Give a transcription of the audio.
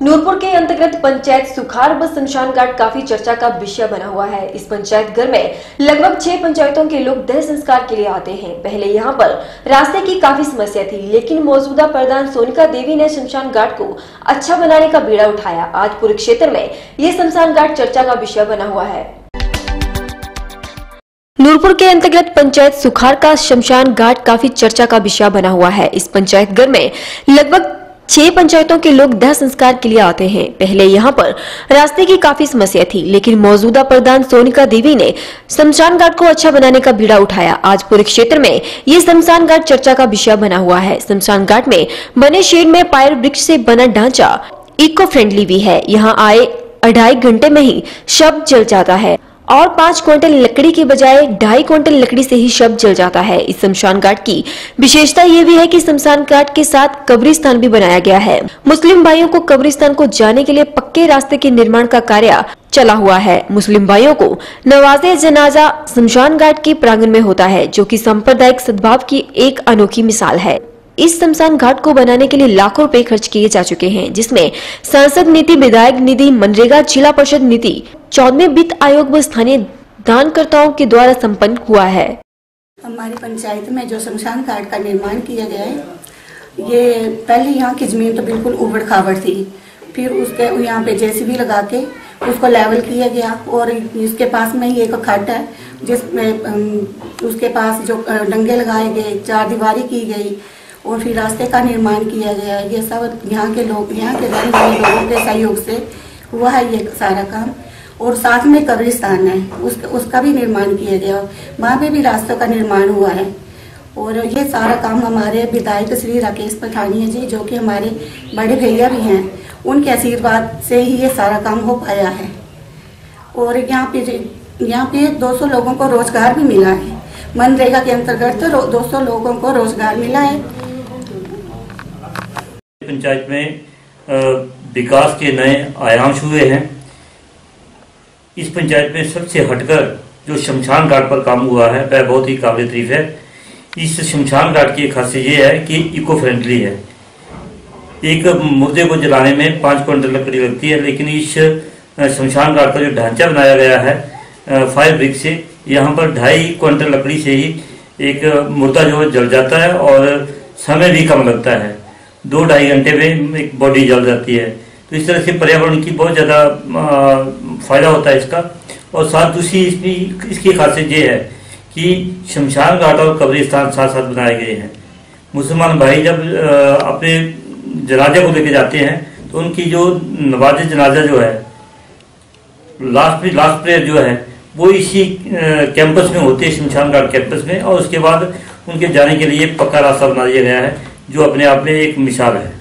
नूरपुर के अंतर्गत पंचायत सुखार व शमशान घाट काफ़ी चर्चा का विषय बना हुआ है। इस पंचायत घर में लगभग छह पंचायतों के लोग देह संस्कार के लिए आते हैं। पहले यहाँ पर रास्ते की काफ़ी समस्या थी, लेकिन मौजूदा प्रधान सोनिका देवी ने शमशान घाट को अच्छा बनाने का बीड़ा उठाया। आज पूरे क्षेत्र में ये शमशान घाट चर्चा का विषय बना हुआ है। नूरपुर के अंतर्गत पंचायत सुखार का शमशान घाट काफ़ी चर्चा का विषय बना हुआ है। इस पंचायत घर में लगभग छह पंचायतों के लोग दह संस्कार के लिए आते हैं। पहले यहाँ पर रास्ते की काफ़ी समस्या थी, लेकिन मौजूदा प्रधान सोनिका देवी ने शमशान घाट को अच्छा बनाने का बीड़ा उठाया। आज पूरे क्षेत्र में ये शमशान घाट चर्चा का विषय बना हुआ है। शमशान घाट में बने शेड में पायर वृक्ष से बना ढांचा इको फ्रेंडली भी है। यहाँ आए अढ़ाई घंटे में ही शब्द जल जाता है। और पाँच क्विंटल लकड़ी के बजाय ढाई क्विंटल लकड़ी से ही शव जल जाता है। इस शमशान घाट की विशेषता ये भी है कि शमशान घाट के साथ कब्रिस्तान भी बनाया गया है। मुस्लिम भाइयों को कब्रिस्तान को जाने के लिए पक्के रास्ते के निर्माण का कार्य चला हुआ है। मुस्लिम भाइयों को नवाजे जनाजा शमशान घाट के प्रांगण में होता है, जो कि सांप्रदायिक सद्भाव की एक अनोखी मिसाल है। इस शमशान घाट को बनाने के लिए लाखों रुपए खर्च किए जा चुके हैं, जिसमें सांसद नीति, विधायक निधि मनरेगा, जिला परिषद नीति, चौदहवें वित्त आयोग व स्थानीय दानकर्ताओं के द्वारा संपन्न हुआ है। हमारी पंचायत में जो शमशान घाट का निर्माण किया गया है, ये पहले यहाँ की ज़मीन तो बिल्कुल उबड़ खाबड़ थी। फिर उसके यहाँ पे जेसीबी लगा के उसको लेवल किया गया और इसके पास में ही एक खट है, जिसमें उसके पास जो डंगे लगाए गए चार दीवारी की गई और फिर रास्ते का निर्माण किया गया। है ये सब यहाँ के लोग यहाँ के रहने लोगों के सहयोग से हुआ है ये सारा काम। और साथ में कब्रिस्तान है उस, उसका भी निर्माण किया गया। वहाँ पे भी रास्तों का निर्माण हुआ है। और ये सारा काम हमारे विधायक श्री राकेश पठानिया जी जो कि हमारे बड़े भैया भी हैं उनके आशीर्वाद से ही ये सारा काम हो पाया है। और यहाँ पे यहाँ पे 200 लोगों को रोज़गार भी मिला है। मनरेगा के अंतर्गत तो 200 लोगों को रोज़गार मिला है। पंचायत में विकास के नए आयाम हुए हैं। इस पंचायत में सबसे हटकर जो शमशान घाट पर काम हुआ है, वह बहुत ही काबिल तरीफ है। इस शमशान घाट की खासियत ये है कि इको फ्रेंडली है। एक मुर्दे को जलाने में पाँच क्विंटल लकड़ी लगती है, लेकिन इस शमशान घाट का जो ढांचा बनाया गया है फायर ब्रिक से, यहाँ पर ढाई क्विंटल लकड़ी से ही एक मुर्दा जो जल जाता है और समय भी कम लगता है। दो ढाई घंटे में एक बॉडी जल जाती है। तो इस तरह से पर्यावरण की बहुत ज़्यादा फ़ायदा होता है इसका। और साथ दूसरी इसकी इसकी खासियत ये है कि शमशान घाट और कब्रिस्तान साथ साथ बनाए गए हैं। मुसलमान भाई जब अपने जनाजे को लेके जाते हैं तो उनकी जो नवाज़ जनाजा जो है, लास्ट लास्ट प्रेयर जो है, वो इसी कैंपस में होती है, शमशान घाट कैंपस में। और उसके बाद उनके जाने के लिए पक्का रास्ता बना दिया गया है। जो अपने आप में एक मिसाल है।